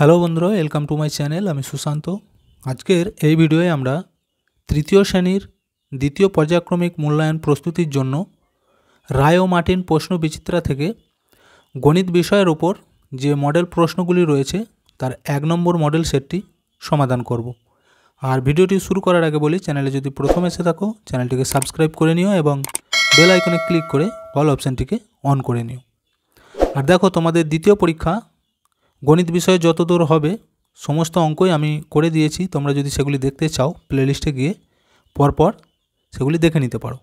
Hello বন্ধুরা welcome to my channel আমি সুশান্ত। আজকের এই ভিডিওয়ে আমরা তৃতীয় শ্রেণির দ্বিতীয় পর্যায়ক্রমিক মূল্যায়ন প্রস্তুতির জন্য রায় ও মার্টিন প্রশ্ন বিচিত্রা থেকে গণিত বিষয়ের ওপর যে মডেল প্রশ্নগুলি রয়েছে, তার এক নম্বর মডেল সেটটি সমাধান করব। আর ভিডিওটি শুরু করার আগে বলি চ্যানেলে যদি প্রথম এসে থাকো চ্যানেলটিকে সাবস্ক্রাইব করে নিও এবং বেল আইকনে ক্লিক করে অল অপশানটিকে অন করে নিও। আর দেখো, তোমাদের দ্বিতীয় পরীক্ষা গণিত বিষয়ে যতদূর হবে, সমস্ত অঙ্কই আমি করে দিয়েছি। তোমরা যদি সেগুলি দেখতে চাও প্লেলিস্টে গিয়ে, পরপর সেগুলি দেখে নিতে পারো।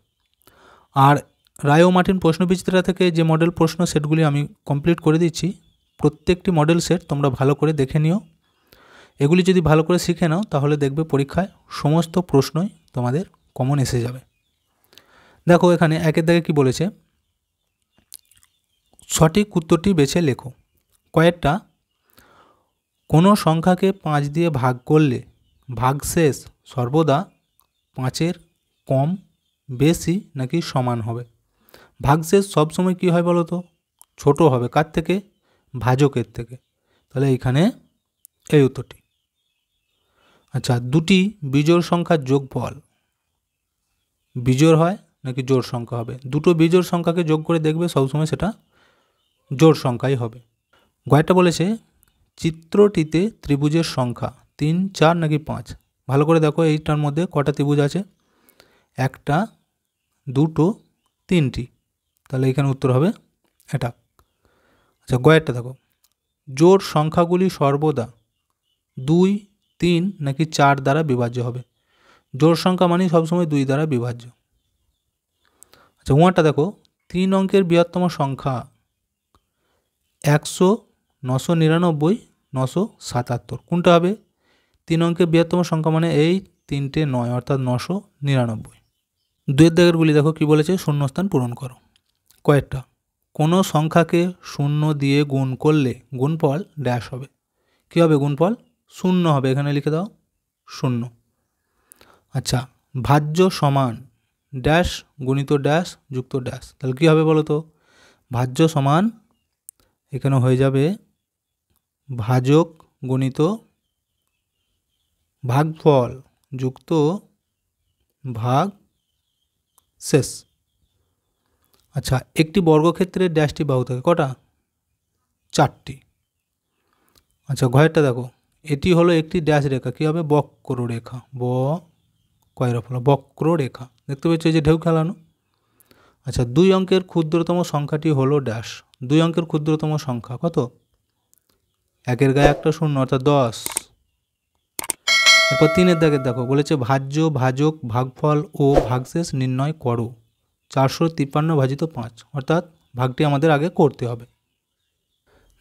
আর রায় ও মার্টিন প্রশ্ন বিচিত্রা থেকে যে মডেল প্রশ্ন সেটগুলি আমি কমপ্লিট করে দিচ্ছি, প্রত্যেকটি মডেল সেট তোমরা ভালো করে দেখে নিও। এগুলি যদি ভালো করে শিখে নাও, তাহলে দেখবে পরীক্ষায় সমস্ত প্রশ্নই তোমাদের কমন এসে যাবে। দেখো এখানে একের দাগে কি বলেছে? সঠিক উত্তরটি বেছে লেখো। কয়েকটা কোনো সংখ্যাকে পাঁচ দিয়ে ভাগ করলে ভাগশেষ সর্বদা পাঁচের কম বেশি নাকি সমান হবে? ভাগশেষ সবসময় কী হয় বলো তো ছোটো হবে। কার থেকে? ভাজকের থেকে। তাহলে এইখানে এই উত্তরটি। আচ্ছা দুটি বিজোড় সংখ্যার যোগফল বিজোড় হয় নাকি জোড় সংখ্যা হবে? দুটো বিজোড় সংখ্যাকে যোগ করে দেখবে সবসময় সেটা জোড় সংখ্যাই হবে। গয়টা বলেছে চিত্রটিতে ত্রিভুজের সংখ্যা তিন, চার নাকি পাঁচ? ভালো করে দেখো, এইটার মধ্যে কটা ত্রিভুজ আছে? একটা, দুটো, তিনটি। তাহলে এখানে উত্তর হবে এটা আচ্ছা গয়েরটা দেখো। জোর সংখ্যাগুলি সর্বদা দুই, তিন নাকি চার দ্বারা বিভাজ্য হবে। জোর সংখ্যা মানে সবসময় দুই দ্বারা বিভাজ্য। আচ্ছা উয়ারটা দেখো। তিন অঙ্কের বৃহত্তম সংখ্যা একশো নশো নিরানব্বই, নশো সাতাত্তর। কোনটা হবে? তিন অঙ্কের বৃহত্তম সংখ্যা মানে এই তিনটে নয়, অর্থাৎ নশো নিরানব্বই। দুয়ের দাগেরগুলি দেখো কি বলেছে? শূন্যস্থান পূরণ করো। কয়েকটা। কোনো সংখ্যাকে শূন্য দিয়ে গুণ করলে গুণফল ড্যাশ হবে। কী হবে গুণফল? শূন্য হবে। এখানে লিখে দাও, শূন্য। আচ্ছা ভাজ্য সমান ড্যাশ গুণিত ড্যাশ যুক্ত ড্যাশ তাহলে কী হবে বলো তো? ভাজ্য সমান এখানে হয়ে যাবে ভাজক গণিত ভাগফল যুক্ত ভাগ শেষ। আচ্ছা একটি বর্গক্ষেত্রের ড্যাশটি বাহু থাকে, কটা? চারটি। আচ্ছা ঘরেরটা দেখো, এটি হলো একটি ড্যাশ রেখা, কী হবে? বক্র রেখা, ব কয়ের ফল, বক্র রেখা। দেখতে পেয়েছ যে ঢেউ খেলানো? আচ্ছা দুই অঙ্কের ক্ষুদ্রতম সংখ্যাটি হলো ড্যাশ, দুই অঙ্কের ক্ষুদ্রতম সংখ্যা কত? একের গায়ে একটা শূন্য, অর্থাৎ দশ। এরপর তিনের দাগের দেখো, বলেছে ভাজ্য, ভাজক, ভাগফল ও ভাগশেষ নির্ণয় করো। চারশো তিপ্পান্ন ভাজিত পাঁচ, অর্থাৎ ভাগটি আমাদের আগে করতে হবে।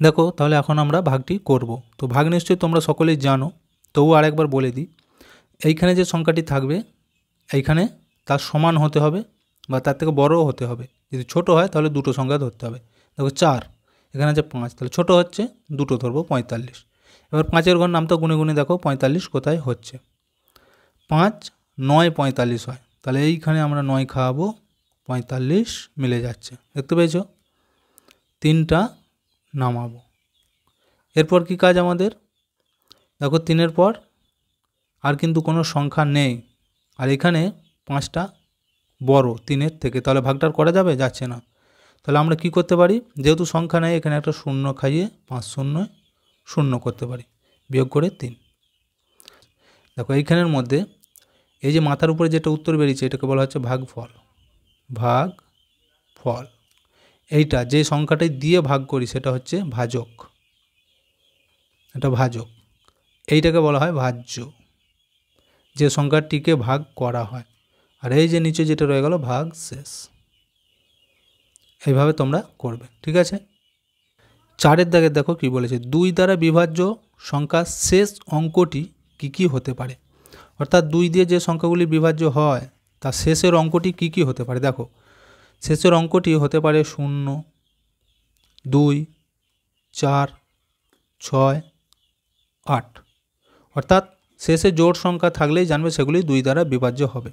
দেখো, তাহলে এখন আমরা ভাগটি করব। তো ভাগ নিশ্চয়ই তোমরা সকলেই জানো তবু আরেকবার বলে দিই। এইখানে যে সংখ্যাটি থাকবে, এইখানে তার সমান হতে হবে বা তার থেকে বড়ও হতে হবে। যদি ছোট হয়, তাহলে দুটো সংখ্যা ধরতে হবে। দেখো, চার। এখানে আছে পাঁচ, তাহলে ছোটো হচ্ছে দুটো ধরবো, পঁয়তাল্লিশ। এবার পাঁচের ঘর নামটা গুনে গুনে দেখো, পঁয়তাল্লিশ কোথায় হচ্ছে? পাঁচ, নয় পঁয়তাল্লিশ হয়, তাহলে এইখানে আমরা নয় খাওয়াবো, পঁয়তাল্লিশ মিলে যাচ্ছে, দেখতে পেয়েছ? তিনটা নামাবো। এরপর কি কাজ আমাদের? দেখো তিনের পর আর কিন্তু কোনো সংখ্যা নেই, আর এখানে পাঁচটা বড়, তিনের থেকে, তাহলে ভাগটার করা যাবে? যাচ্ছে না। তাহলে আমরা কি করতে পারি? যেহেতু সংখ্যা নেই, এখানে একটা শূন্য খাইয়ে পাঁচ শূন্য শূন্য করতে পারি। বিয়োগ করে তিন। দেখো, এইখানের মধ্যে এই যে মাথার উপরে যেটা উত্তর বেরিয়েছে, এটাকে বলা হচ্ছে ভাগ ফল ভাগ ফল এইটা যে সংখ্যাটাই দিয়ে ভাগ করি, সেটা হচ্ছে ভাজক। এটা ভাজক। এইটাকে বলা হয় ভাজ্য। যে সংখ্যাটিকে ভাগ করা হয়। আর এই যে নিচে যেটা রয়ে গেল ভাগ শেষ এইভাবে তোমরা করবে, ঠিক আছে? চারের দাগে দেখো কি বলেছে, দুই দ্বারা বিভাজ্য সংখ্যা শেষ অঙ্কটি কি কি হতে পারে? অর্থাৎ দুই দিয়ে যে সংখ্যাগুলি বিভাজ্য হয় তার শেষের অঙ্কটি কি কি হতে পারে? দেখো, শেষের অঙ্কটি হতে পারে শূন্য, দুই, চার, ছয়, আট। অর্থাৎ শেষে জোড় সংখ্যা থাকলেই জানবে সেগুলি দুই দ্বারা বিভাজ্য হবে।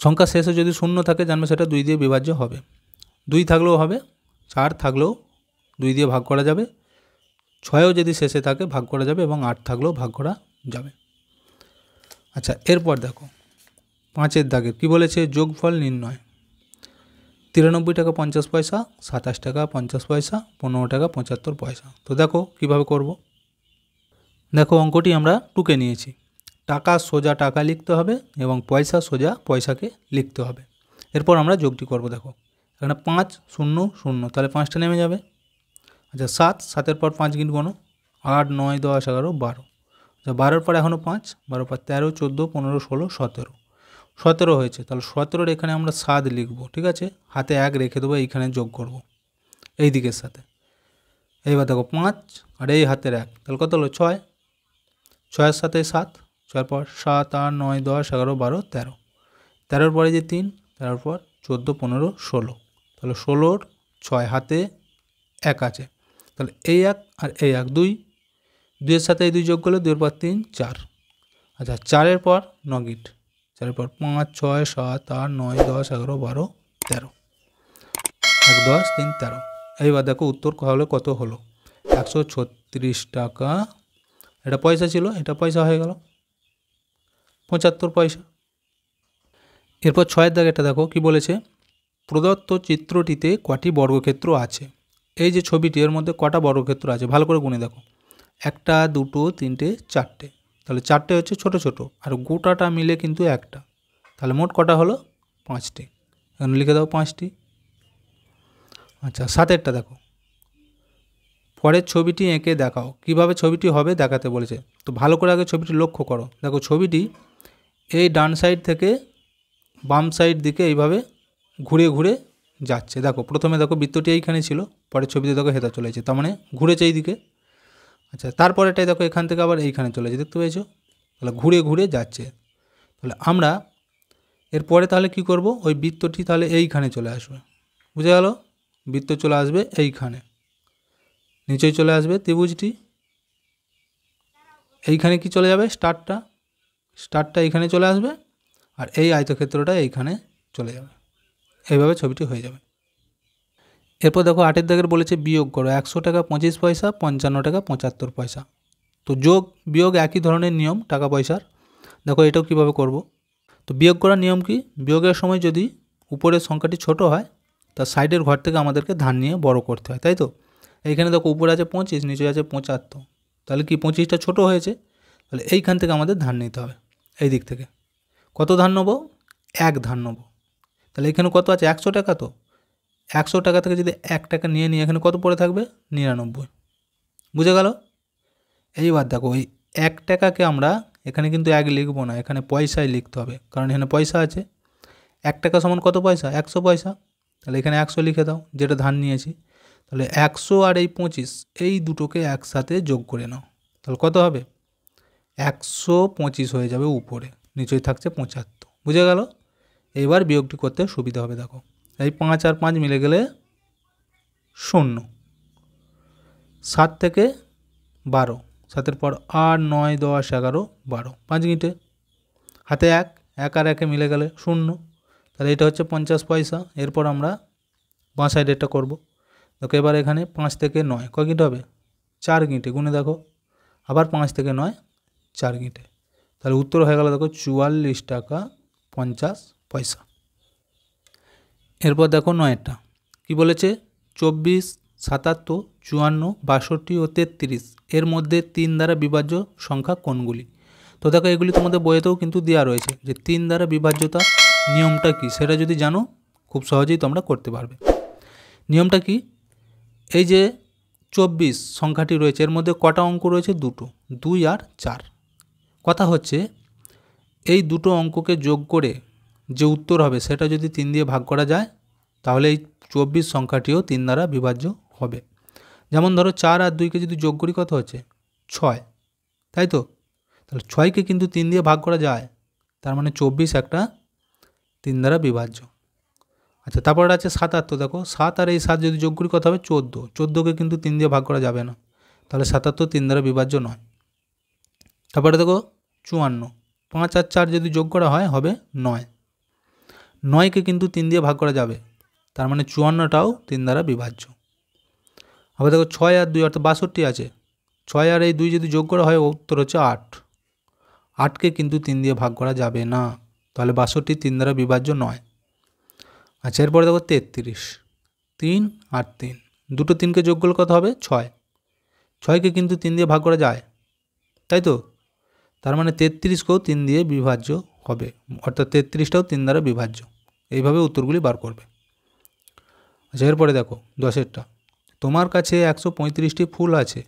সংখ্যা শেষে যদি শূন্য থাকে, জানবে সেটা দুই দিয়ে বিভাজ্য হবে। দুই থাকলেও হবে, চার থাকলেও দুই দিয়ে ভাগ করা যাবে, ছয়ও যদি শেষে থাকে ভাগ করা যাবে এবং আট থাকলেও ভাগ করা যাবে। আচ্ছা এরপর দেখো, পাঁচের দাগের কি বলেছে? যোগফল নির্ণয়। তিরানব্বই টাকা পঞ্চাশ পয়সা, সাতাশ টাকা পঞ্চাশ পয়সা, পনেরো টাকা পঁচাত্তর পয়সা। তো দেখো কীভাবে করব। দেখো অঙ্কটি আমরা টুকে নিয়েছি। টাকা সোজা টাকা লিখতে হবে এবং পয়সা সোজা পয়সাকে লিখতে হবে। এরপর আমরা যোগটি করব, দেখো। এখানে পাঁচ শূন্য শূন্য, তাহলে পাঁচটা নেমে যাবে। আচ্ছা সাত, সাতের পর পাঁচ গিন কোনো? আট, নয়, দশ, এগারো, বারো। আচ্ছা বারোর পর এখনও পাঁচ, বারোর পর তেরো, চোদ্দ, পনেরো, ষোলো, সতেরো। সতেরো হয়েছে, তাহলে সতেরোর এখানে আমরা সাত লিখব, ঠিক আছে? হাতে এক রেখে দেবো, এইখানে যোগ করব। এই দিকের সাথে। এইবার দেখো, পাঁচ আর এই হাতের এক, তাহলে কত হলো? ছয়। ছয়ের সাথে সাত, ছয়ের পর সাত, আট, নয়, দশ, এগারো, বারো, তেরো। তেরোর পরে যে তিন, তেরোর পর চোদ্দ, পনেরো, ষোলো। তাহলে ষোলোর ছয় হাতে এক আছে। তাহলে এই এক আর এই এক দুই, দুইয়ের সাথে এই দুই যোগ করলে দুইয়ের পর তিন, চার। আচ্ছা চারের পর নগিট চারের পর পাঁচ, ছয়, সাত, আট, নয়, দশ, এগারো, বারো, তেরো। এক, দশ, তিন, তেরো। এইবার দেখো উত্তর হলে, কত হলো? একশো ছত্রিশ টাকা। এটা পয়সা ছিল, এটা পয়সা হয়ে গেল। পঁচাত্তর পয়সা। এরপর ছয়ের দাগ এটা দেখো, কি বলেছে? প্রদত্ত চিত্রটিতে কটি বর্গক্ষেত্র আছে? এই যে ছবিটি, এর মধ্যে কটা বর্গক্ষেত্র আছে? ভালো করে গুনে দেখো। একটা, দুটো, তিনটে, চারটে। তাহলে চারটে হচ্ছে ছোট ছোট, আর গোটাটা মিলে কিন্তু একটা। তাহলে মোট কটা হলো? পাঁচটি। এখানে লিখে দাও পাঁচটি। আচ্ছা সাতেরটা দেখো। পরের ছবিটি এঁকে দেখাও। কীভাবে ছবিটি হবে দেখাতে বলেছে। তো ভালো করে আগে ছবিটি লক্ষ্য করো। দেখো, ছবিটি এই ডান সাইড থেকে বাম সাইড দিকে এইভাবে ঘুরে ঘুরে যাচ্ছে। দেখো, প্রথমে দেখো বৃত্তটি এইখানে ছিল, পরের ছবিতে দেখো হেতা চলেছে তার মানে ঘুরেছে এই দিকে আচ্ছা তারপরেটাই দেখো এখান থেকে আবার এইখানে চলেছে দেখতে পেয়েছ? তাহলে ঘুরে ঘুরে যাচ্ছে। তাহলে আমরা এরপরে তাহলে কি করব? ওই বৃত্তটি তাহলে এইখানে চলে আসবে। বুঝে গেল? বৃত্ত চলে আসবে এইখানে। নিচেই চলে আসবে ত্রিভুজটি। এইখানে কি চলে যাবে? স্টারটা। স্টারটা এইখানে চলে আসবে। আর এই আয়তক্ষেত্রটা এইখানে চলে যাবে। এইভাবে ছবিটি হয়ে যাবে। এরপর দেখো আটের দাগের বলেছে বিয়োগ করো, একশো টাকা পঁচিশ পয়সা, পঞ্চান্ন টাকা পঁচাত্তর পয়সা। তো যোগ, বিয়োগ একই ধরনের নিয়ম, টাকা পয়সার। দেখো এটাও কীভাবে করব? তো বিয়োগ করার নিয়ম কি? বিয়োগের সময় যদি উপরের সংখ্যাটি ছোট হয়, তা সাইডের ঘর থেকে আমাদেরকে ধান নিয়ে বড় করতে হয়, তাই তো? এইখানে দেখো উপরে আছে পঁচিশ, নিচে আছে পঁচাত্তর। তাহলে কি পঁচিশটা ছোট হয়েছে? তাহলে এইখান থেকে আমাদের ধান নিতে হবে, এই দিক থেকে। কত ধান নেব? এক ধান নেব। তাহলে এখানে কত আছে? একশো টাকা তো? একশো টাকা থেকে যদি এক টাকা নিয়ে নিই, এখানে কত পড়ে থাকবে? নিরানব্বই। বুঝে গেল? এইবার দেখো ওই এক টাকাকে আমরা এখানে কিন্তু এক লিখব না, এখানে পয়সায় লিখতে হবে, কারণ এখানে পয়সা আছে। এক টাকা সমান কত পয়সা? একশো পয়সা। তাহলে এখানে একশো লিখে দাও, যেটা ধান নিয়েছি। তাহলে একশো আর এই পঁচিশ, এই দুটোকে একসাথে যোগ করে নাও। তাহলে কত হবে? একশো পঁচিশ হয়ে যাবে উপরে, নিচেই থাকছে পঁচাত্তর। বুঝে গেল? এবার বিয়োগটি করতে সুবিধা হবে, দেখো। এই পাঁচ আর পাঁচ মিলে গেলে শূন্য। সাত থেকে বারো। সাতের পর আট, নয়, দশ, এগারো, বারো। পাঁচ গিঁটে। হাতে এক এক আর একে মিলে গেলে শূন্য। তাহলে এটা হচ্ছে পঞ্চাশ পয়সা। এরপর আমরা বাঁ সাইডে এটা করব। দেখো, এবার এখানে পাঁচ থেকে নয়। কয় গিঁটে হবে? চার গিঁটে। গুনে দেখো, আবার পাঁচ থেকে নয়, চার গিঁটে। তাহলে উত্তর হয়ে গেল, দেখো, চুয়াল্লিশ টাকা পঞ্চাশ পয়সা। এরপর দেখো নয়টা। কি বলেছে? চব্বিশ, সাতাত্তর, চুয়ান্ন, বাষট্টি ও তেত্রিশ। এর মধ্যে তিন দ্বারা বিভাজ্য সংখ্যা কোনগুলি? তো দেখো এগুলি তোমাদের বইয়েতেও কিন্তু দেওয়া রয়েছে যে তিন দ্বারা বিভাজ্যতা নিয়মটা কি? সেটা যদি জানো, খুব সহজেই তোমরা করতে পারবে। নিয়মটা কি? এই যে চব্বিশ সংখ্যাটি রয়েছে, এর মধ্যে কটা অঙ্ক রয়েছে? দুটো। দুই আর চার। কথা হচ্ছে, এই দুটো অঙ্ককে যোগ করে যে উত্তর হবে সেটা যদি তিন দিয়ে ভাগ করা যায়, তাহলে এই চব্বিশ সংখ্যাটিও তিন দ্বারা বিভাজ্য হবে। যেমন ধরো চার আর দুইকে যদি যোগ করি কত হচ্ছে? ছয়। তাই তো? তাহলে ছয়কে কিন্তু তিন দিয়ে ভাগ করা যায়, তার মানে চব্বিশ একটা তিন দ্বারা বিভাজ্য। আচ্ছা তারপর আছে সাতাত্তর। দেখো, সাত আর এই সাত যদি যোগ করি কত হবে? চোদ্দ। চোদ্দোকে কিন্তু তিন দিয়ে ভাগ করা যাবে না। তাহলে সাতাত্তর তিন দ্বারা বিভাজ্য নয়। তারপরে দেখো, চুয়ান্ন। পাঁচ আর চার যদি যোগ করা হয়, হবে নয়। নয়কে কিন্তু তিন দিয়ে ভাগ করা যাবে। তার মানে চুয়ান্নটাও তিন দ্বারা বিভাজ্য। আবার দেখো ছয় আর দুই অর্থাৎ বাষট্টি আছে। ছয় আর এই দুই যদি যোগ করা হয়, উত্তর হচ্ছে আট। আটকে কিন্তু তিন দিয়ে ভাগ করা যাবে না। তাহলে বাষট্টি তিন দ্বারা বিভাজ্য নয়। আচ্ছা এরপরে দেখো তেত্রিশ। তিন আর তিন। দুটো তিনকে যোগ করলে কত হবে? ছয়। ছয়কে কিন্তু তিন দিয়ে ভাগ করা যায়। তাই তো? তার মানে তেত্রিশকেও তিন দিয়ে বিভাজ্য হবে। অর্থাৎ তেত্রিশটাও তিন দ্বারা বিভাজ্য। এইভাবে উত্তরগুলি বার করবে। আচ্ছা এরপরে দেখো, দশেরটা। তোমার কাছে একশো পঁয়ত্রিশটি ফুল আছে।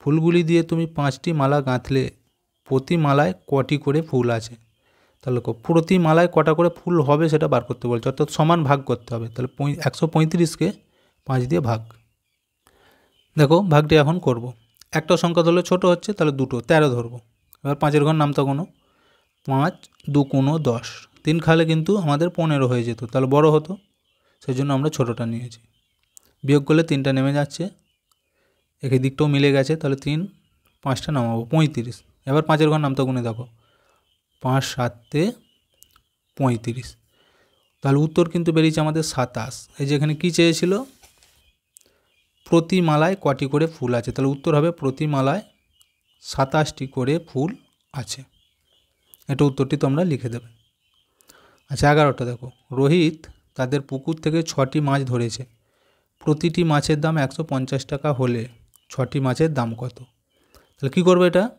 ফুলগুলি দিয়ে তুমি পাঁচটি মালা গাঁথলে প্রতি মালায় কটি করে ফুল আছে। তাহলে প্রতি মালায় কটা করে ফুল হবে সেটা বার করতে বলছে, অর্থাৎ সমান ভাগ করতে হবে। তাহলে একশো পঁয়ত্রিশকে পাঁচ দিয়ে ভাগ। দেখো, ভাগটি এখন করব। একটা সংখ্যা ধরলে ছোট হচ্ছে, তাহলে দুটো, তেরো ধরবো। এবার পাঁচের ঘর নামতা কোনো? পাঁচ দু কোনো দশ। তিন খালে কিন্তু আমাদের পনেরো হয়ে যেত, তাহলে বড় হতো। সেই জন্য আমরা ছোটোটা নিয়েছি। বিয়োগ করলে তিনটা নেমে যাচ্ছে। একই দিকটাও মিলে গেছে, তাহলে তিন, পাঁচটা নামাবো, পঁয়ত্রিশ। এবার পাঁচের ঘর নামতা গুনে দেখো। পাঁচ, সাতে পঁয়ত্রিশ। তাহলে উত্তর কিন্তু বেরিয়েছে আমাদের সাতাশ। এই যে এখানে কী চেয়েছিল? প্রতি মালায় কটি করে ফুল আছে? তাহলে উত্তর হবে প্রতি মালায় সাতাশটি করে ফুল আছে। এটা উত্তরটি তোমরা লিখে দেবে। আচ্ছা এগারোটা দেখো। রোহিত তাদের পুকুর থেকে ছটি মাছ ধরেছে। প্রতিটি মাছের দাম একশো পঞ্চাশ টাকা হলে ছটি মাছের দাম কত? তাহলে কী করবে এটা?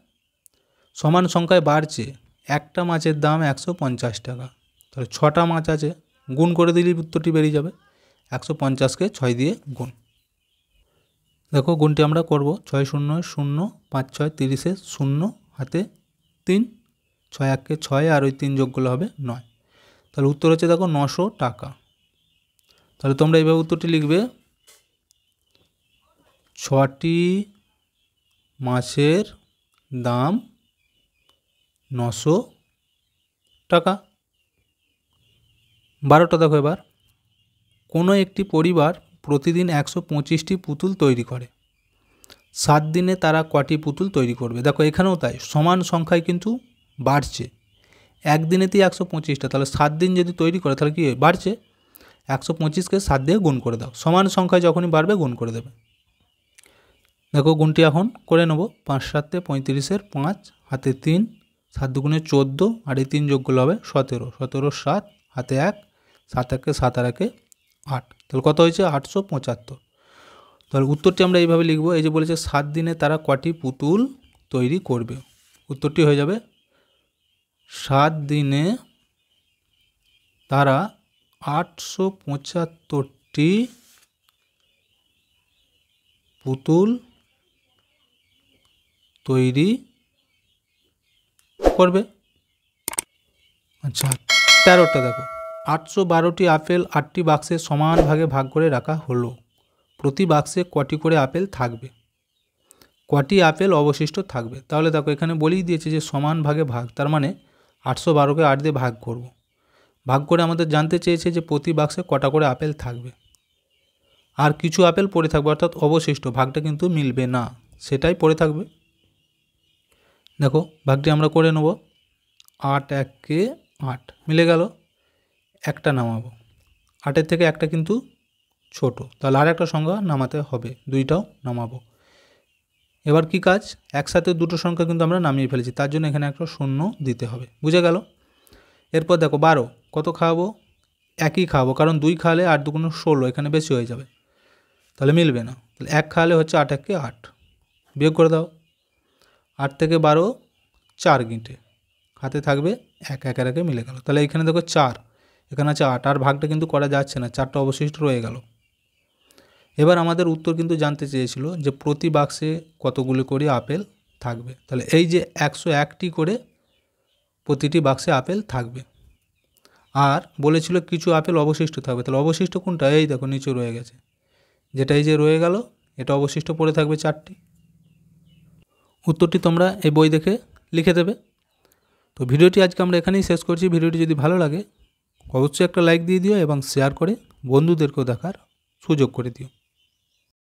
সমান সংখ্যায় বাড়ছে, একটা মাছের দাম একশো পঞ্চাশ টাকা। তাহলে ছটা মাছ আছে, গুণ করে দিলেই উত্তরটি বেরিয়ে যাবে। একশো পঞ্চাশকে ছয় দিয়ে গুণ। দেখো, গুণটি আমরা করব ছয় শূন্য শূন্য, পাঁচ ছয় তিরিশে শূন্য, হাতে তিন। ছয় এককে ছয় আর ওই তিন যোগ করলে হবে নয়। তাহলে উত্তর হচ্ছে দেখো নশো টাকা। তাহলে তোমরা এইভাবে উত্তরটি লিখবে। ছটি মাছের দাম নশো টাকা। বারোটা দেখো এবার। কোনো একটি পরিবার প্রতিদিন একশো পঁচিশটি পুতুল তৈরি করে। সাত দিনে তারা কটি পুতুল তৈরি করবে? দেখো এখানেও তাই, সমান সংখ্যায় কিন্তু বাড়ছে। একদিনেতেই একশো পঁচিশটা, তাহলে সাত দিন যদি তৈরি করে, তাহলে কী বাড়ছে? একশো পঁচিশকে সাত দিয়ে গুণ করে দাও, সমান সংখ্যায় যখনই বাড়বে গুণ করে দেবে। দেখো গুণটি এখন করে নেব, পাঁচ সাতে পঁয়ত্রিশের পাঁচ, হাতে তিন, সাত দুগুণে চোদ্দ, আর এই তিন যোগগুলো হবে সতেরো সতেরো সাত, হাতে এক, সাত একে সাত আর একে আট, তাহলে কত হয়েছে? আটশো পঁচাত্তর। তাহলে উত্তরটি আমরা এইভাবে লিখব, এই যে বলেছে সাত দিনে তারা কটি পুতুল তৈরি করবে, উত্তরটি হয়ে যাবে সাত দিনে তারা আটশো পঁচাত্তরটি পুতুল তৈরি করবে। আচ্ছা তেরোটা দেখো। আটশো বারোটি আপেল আটটি বাক্সে সমান ভাগে ভাগ করে রাখা হলো। প্রতি বাক্সে কটি করে আপেল থাকবে? কটি আপেল অবশিষ্ট থাকবে? তাহলে দেখো, এখানে বলেই দিয়েছে যে সমান ভাগে ভাগ। তার মানে আটশো বারোকে আট দিয়ে ভাগ করব। ভাগ করে আমাদের জানতে চেয়েছে যে প্রতি বাক্সে কটা করে আপেল থাকবে। আর কিছু আপেল পড়ে থাকবে, অর্থাৎ অবশিষ্ট ভাগটা কিন্তু মিলবে না। সেটাই পড়ে থাকবে। দেখো, ভাগটি আমরা করে নেব। আট এককে আট মিলে গেল, একটা নামাবো। আটের থেকে একটা কিন্তু ছোট। তাহলে আর একটা সংখ্যা নামাতে হবে। দুইটাও নামাবো। এবার কি কাজ? একসাথে দুটো সংখ্যা কিন্তু আমরা নামিয়ে ফেলেছি, তার জন্য এখানে একটা শূন্য দিতে হবে। বুঝে গেল? এরপর দেখো, বারো, কত খাওয়াবো? একই খাওয়াবো, কারণ দুই খাওয়ালে আট দুগুণ ষোলো, এখানে বেশি হয়ে যাবে। তাহলে মিলবে না। তাহলে এক খাওয়ালে হচ্ছে আট এককে আট। বিয়োগ করে দাও। আট থেকে বারো, চার গিঁটে হাতে থাকবে এক এক একে মিলে গেল। তাহলে এখানে দেখো চার, এখানে আছে আট। আর ভাগটা কিন্তু করা যাচ্ছে না, চারটা অবশিষ্ট রয়ে গেল। এবার আমাদের উত্তর কিন্তু জানতে চেয়েছিল যে প্রতি বাক্সে কতগুলি করে আপেল থাকবে। তাহলে এই যে একশো একটি করে প্রতিটি বাক্সে আপেল থাকবে। আর বলেছিল কিছু আপেল অবশিষ্ট থাকবে। তাহলে অবশিষ্ট কোনটা? এই দেখো, নিচে রয়ে গেছে। যেটা এই যে রয়ে গেল, এটা অবশিষ্ট পড়ে থাকবে চারটি। উত্তরটি তোমরা এই বই দেখে লিখে দেবে। তো ভিডিওটি আজকে আমরা এখানেই শেষ করছি। ভিডিওটি যদি ভালো লাগে, অবশ্যই একটা লাইক দিয়ে দিও এবং শেয়ার করে বন্ধুদেরকেও দেখার সুযোগ করে দিও।